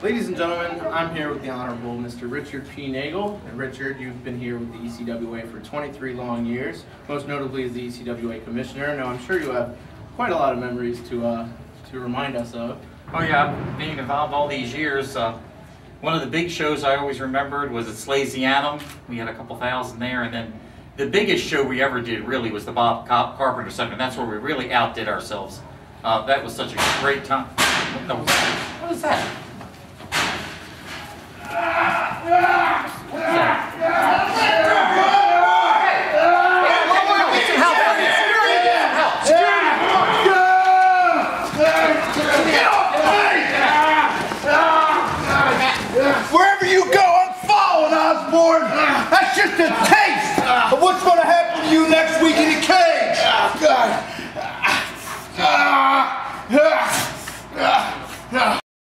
Ladies and gentlemen, I'm here with the Honorable Mr. Richard P. Nagel. And Richard, you've been here with the ECWA for 23 long years, most notably as the ECWA Commissioner. Now, I'm sure you have quite a lot of memories to, uh, to remind us of. Oh yeah, being involved all these years, uh, one of the big shows I always remembered was at Salesianum. We had a couple thousand there, and then the biggest show we ever did really was the Bob Carpenter Center. That's where we really outdid ourselves. Uh, that was such a great time. What was that? just a taste of what's going to happen to you next week.